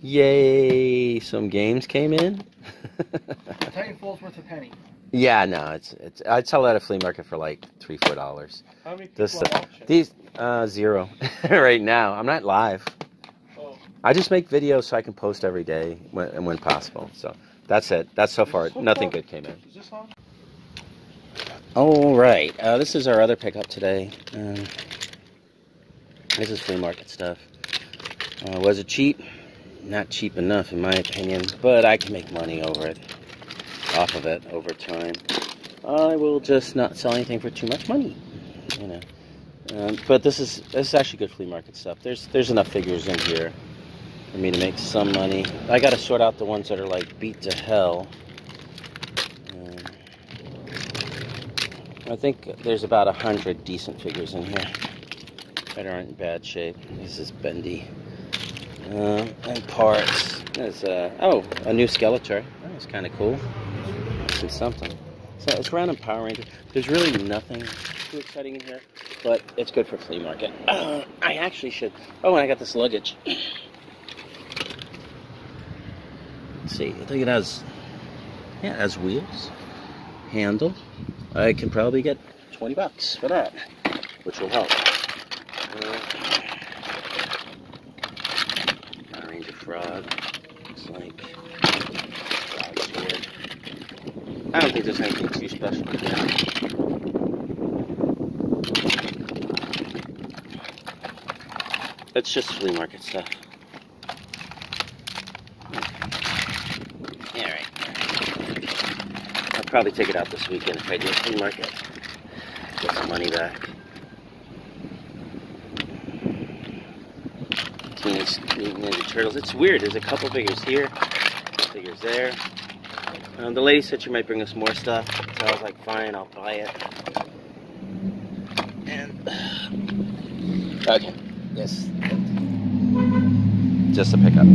Yay! Some games came in. Titanfall's worth a penny. yeah, no, it's it's. I sell that at a flea market for like three, four dollars. How many people This uh, these uh zero right now. I'm not live. Oh. I just make videos so I can post every day when and when possible. So that's it. That's so far. So Nothing far- good came in. Is this on? All right. Uh, this is our other pickup today. Um, this is flea market stuff. Uh, was it cheap? Not cheap enough, in my opinion, but I can make money over it, off of it over time. I will just not sell anything for too much money, you know. Um, but this is this is actually good flea market stuff. There's there's enough figures in here for me to make some money. I got to sort out the ones that are like beat to hell. Um, I think there's about a hundred decent figures in here that aren't in bad shape. This is bendy. Uh, and parts. There's uh, oh, a new Skeletor. That's kind of cool. Something. So it's random Power Ranger. There's really nothing too exciting in here, but it's good for flea market. Uh, I actually should. Oh, and I got this luggage. Let's see. I think it has. Yeah, it has wheels, handle. I can probably get 20 bucks for that, which will help. Uh, Looks like. Weird. I don't think there's anything too special here. It's just flea market stuff. Alright. I'll probably take it out this weekend if I do a flea market. Get some money back. Teenage Mutant Ninja Turtles. It's weird. There's a couple figures here, figures there. Um, the lady said she might bring us more stuff, so I was like, fine, I'll buy it. And okay, yes, just a pickup.